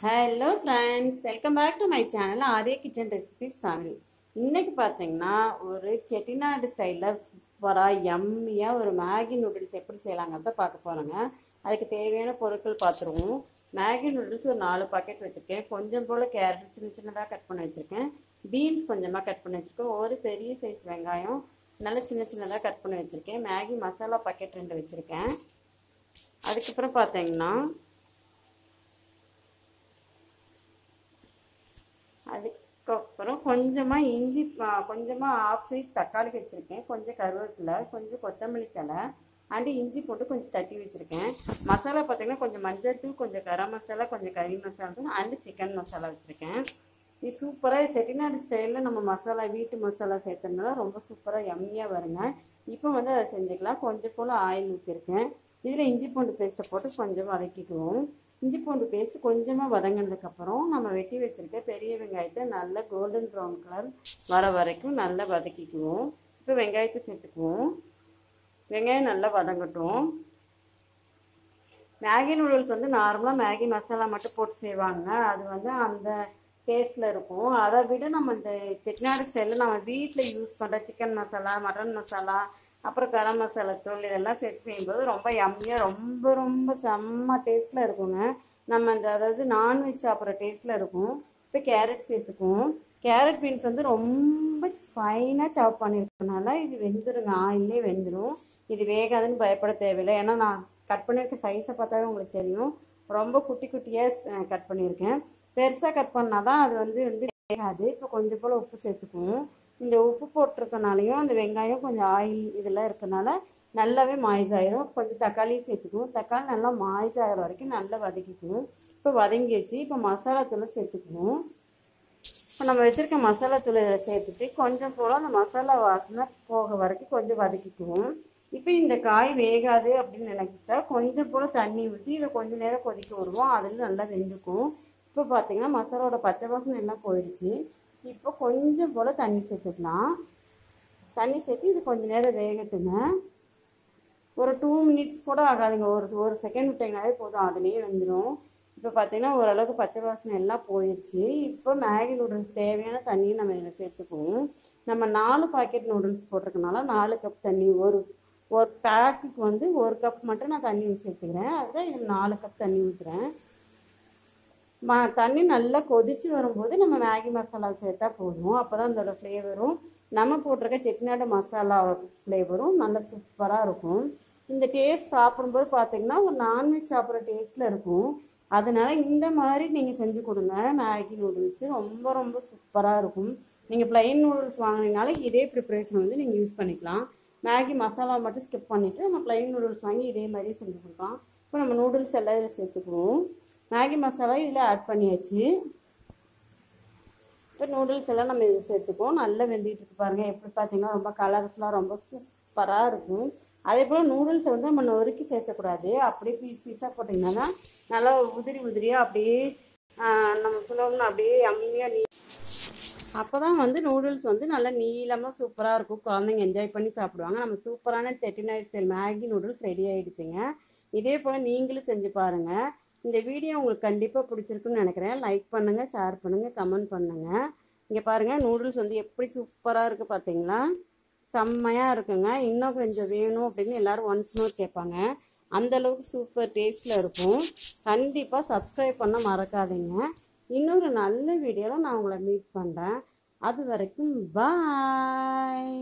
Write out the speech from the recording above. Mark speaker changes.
Speaker 1: Hello friends welcome back to my channel Aariya kitchen recipes channel இன்னைக்கு பார்த்தீங்கன்னா ஒரு செட்டிநாடு ஸ்டைலில் சூப்பராக எம்மியாக ஒரு மேகி நூடுல்ஸ் எப்படி செய்யலாங்கிறத பார்க்க போகிறோங்க அதுக்கு தேவையான பொருட்கள் பார்த்துருவோம். மேகி நூடுல்ஸ் ஒரு நாலு பாக்கெட் வச்சுருக்கேன். கொஞ்சம் போல் கேரட் சின்ன சின்னதாக கட் பண்ணி வச்சுருக்கேன். பீன்ஸ் கொஞ்சமாக கட் பண்ணி வச்சுருக்கேன். ஒரு பெரிய சைஸ் வெங்காயம் நல்ல சின்ன சின்னதாக கட் பண்ணி வச்சுருக்கேன். மேகி மசாலா பாக்கெட் ரெண்டு வச்சுருக்கேன். அதுக்கப்புறம் பார்த்தீங்கன்னா அதுக்கப்புறம் கொஞ்சமாக இஞ்சி கொஞ்சமாக ஆஃப் சைஸ் தக்காளி வச்சுருக்கேன். கொஞ்சம் கருவேப்பிலை கொஞ்சம் கொத்தமல்லி தழை அண்டு இஞ்சி போட்டு கொஞ்சம் தட்டி வச்சுருக்கேன். மசாலா பார்த்தீங்கன்னா கொஞ்சம் மஞ்சள் தூள் கொஞ்சம் கரம் மசாலா கொஞ்சம் கறி மசாலா தூள் அண்டு சிக்கன் மசாலா வச்சுருக்கேன். இது சூப்பராக செட்டிநாடு ஸ்டைலில் நம்ம மசாலா வீட்டு மசாலா சேர்த்ததுனால ரொம்ப சூப்பராக எம்மியாக வருங்க. இப்போ வந்து அதை செஞ்சுக்கலாம். கொஞ்சம் போல் ஆயில் ஊற்றிருக்கேன் இதில் இஞ்சி பூண்டு பேஸ்ட்டை போட்டு கொஞ்சம் வதக்கிக்குவோம். இஞ்சி பூண்டு பேஸ்ட் கொஞ்சமாக வதங்கினதுக்கப்புறம் நம்ம வெட்டி வச்சுருக்க பெரிய வெங்காயத்தை நல்லா கோல்டன் ப்ரௌன் கலர் வர வரைக்கும் நல்லா வதக்கிக்குவோம். இப்போ வெங்காயத்தை சேர்த்துக்குவோம். வெங்காயம் நல்லா வதங்கட்டும். மேகி நூடுல்ஸ் வந்து நார்மலாக மேகி மசாலா மட்டும் போட்டு செய்வாங்க. அது வந்து அந்த டேஸ்ட்டில் இருக்கும். அதை விட நம்ம இந்த செட்டிநாடு ஸ்டைலில் நம்ம வீட்டில் யூஸ் பண்ணுற சிக்கன் மசாலா மட்டன் மசாலா அப்புறம் கரம் மசாலா தூள் இதெல்லாம் செட் செய்யும்போது ரொம்ப யம்மியாக ரொம்ப ரொம்ப செம்ம டேஸ்ட்டில் இருக்குங்க. நம்ம இந்த அதாவது நான்வெஜ் சாப்பிட்ற டேஸ்ட்டில் இருக்கும். இப்போ கேரட் சேர்த்துக்குவோம். கேரட் பீன்ஸ் வந்து ரொம்ப ஃபைனாக சாப் பண்ணியிருக்கனால இது வெந்துருங்க. ஆயிலே வெந்துடும் இது வேகாதுன்னு பயப்பட தேவையில்லை. ஏன்னா நான் கட் பண்ணியிருக்க சைஸை பார்த்தாவே உங்களுக்கு தெரியும். ரொம்ப குட்டி குட்டியாக கட் பண்ணியிருக்கேன் பெருசாக கட் பண்ணால் தான் அது வந்து வந்து வேகாது. இப்போ கொஞ்சம் போல் உப்பு சேர்த்துக்குவோம். இந்த உப்பு போட்டிருக்கனாலையும் அந்த வெங்காயம் கொஞ்சம் ஆயில் இதெல்லாம் இருக்கனால நல்லாவே மாய்ஸ் ஆயிரும் கொஞ்சம் தக்காளியும் சேர்த்துக்குவோம். தக்காளி நல்லா மாய்ஸ் ஆகிற வரைக்கும் நல்லா வதக்கிக்குவோம். இப்போ வதங்கிடுச்சு இப்போ மசாலா தூளை சேர்த்துக்குவோம். இப்போ நம்ம வச்சுருக்க மசாலா தூளை இதில் சேர்த்துட்டு கொஞ்சம் போல் அந்த மசாலா வாசனை போக வரைக்கும் கொஞ்சம் வதக்கிக்குவோம். இப்போ இந்த காய் வேகாது அப்படின்னு நினைச்சா கொஞ்சம் போல் தண்ணி ஊற்றி இதை கொஞ்சம் நேரம் கொதிக்க விடுவோம். அதில் நல்லா வெந்துக்கும். இப்போ பார்த்தீங்கன்னா மசாலாவோட பச்சை வாசனை எல்லாம் போயிடுச்சு. இப்போ கொஞ்சம் போல் தண்ணி சேர்த்துக்கலாம். தண்ணி சேர்த்து இது கொஞ்சம் நேரம் வேகட்டுங்க. ஒரு டூ மினிட்ஸ் கூட ஆகாதுங்க. ஒரு ஒரு செகண்ட் விட்டிங்கனாலே போதும். அதுலேயே வந்துடும் இப்போ பார்த்தீங்கன்னா ஓரளவுக்கு பச்சை வாசனை எல்லாம் போயிடுச்சு இப்போ மேகி நூடுல்ஸ் தேவையான தண்ணியை நம்ம இதில் சேர்த்துக்குவோம். நம்ம நாலு பாக்கெட் நூடுல்ஸ் போட்டிருக்கனால நாலு கப் தண்ணி ஒரு ஒரு பேக்குக்கு வந்து ஒரு கப் மட்டும் நான் தண்ணி சேர்த்துக்கிறேன். அதுதான் இது நாலு கப் தண்ணி ஊற்றுறேன் மா தண்ணி நல்லா கொதிச்சு வரும்போது நம்ம மேகி மசாலா சேர்த்தா போதும். அப்போ தான் அதோட ஃப்ளேவரும் நம்ம போட்டிருக்க செட்டிநாடு மசாலா ஃப்ளேவரும் நல்லா சூப்பராக இருக்கும். இந்த டேஸ்ட் சாப்பிடும்போது பார்த்தீங்கன்னா ஒரு நான்வெஜ் சாப்பிட்ற டேஸ்ட்டில் இருக்கும். அதனால் இந்த மாதிரி நீங்கள் செஞ்சு கொடுங்க. மேகி நூடுல்ஸு ரொம்ப ரொம்ப சூப்பராக இருக்கும். நீங்கள் ப்ளைன் நூடுல்ஸ் வாங்கினீங்கனாலும் இதே ப்ரிப்பரேஷன் வந்து நீங்கள் யூஸ் பண்ணிக்கலாம். மேகி மசாலா மட்டும் ஸ்கிப் பண்ணிவிட்டு நம்ம ப்ளைன் நூடுல்ஸ் வாங்கி இதே மாதிரி செஞ்சு கொடுக்கலாம். இப்போ நம்ம நூடுல்ஸ் எல்லாம் இதில் சேர்த்துக்குவோம். மேகி மசாலா இதில் ஆட் பண்ணியாச்சு. இப்போ நூடுல்ஸ் எல்லாம் நம்ம இதில் சேர்த்துக்குவோம். நல்லா வெந்துட்டு இருக்கு பாருங்கள் எப்படி பார்த்தீங்கன்னா ரொம்ப கலர்ஃபுல்லாக ரொம்ப சூப்பராக இருக்கும். அதே போல் நூடுல்ஸை வந்து நம்ம நொறுக்கி சேர்த்தக்கூடாது அப்படியே பீஸ் பீஸாக போட்டிங்கன்னா நல்லா உதிரி உதிரியாக அப்படியே நம்ம சொல்லணும்னா அப்படியே அம்மியாக நீ அப்போ தான் வந்து நூடுல்ஸ் வந்து நல்லா நீளமாக சூப்பராக இருக்கும். குழந்தைங்க என்ஜாய் பண்ணி சாப்பிடுவாங்க. நம்ம சூப்பரான Chettinad style Maggi noodles ready ஆகிடுச்சுங்க இதே போல் நீங்களும் செஞ்சு பாருங்கள் இந்த வீடியோ உங்களுக்கு கண்டிப்பாக பிடிச்சிருக்குன்னு நினைக்கிறேன். லைக் பண்ணுங்கள் ஷேர் பண்ணுங்கள் கமெண்ட் பண்ணுங்கள் இங்கே பாருங்கள் நூடுல்ஸ் வந்து எப்படி சூப்பராக இருக்குது பார்த்தீங்களா செம்மையாக இருக்குங்க. இன்னும் கொஞ்சம் வேணும் அப்படின்னு எல்லோரும் ஒன்ஸ் மோர் கேட்பாங்க. அந்த அளவுக்கு சூப்பர் டேஸ்ட்டில் இருக்கும். கண்டிப்பாக சப்ஸ்கிரைப் பண்ண மறக்காதீங்க. இன்னொரு நல்ல வீடியோவில் நான் உங்களை மீட் பண்ணுறேன் அது வரைக்கும் பாய்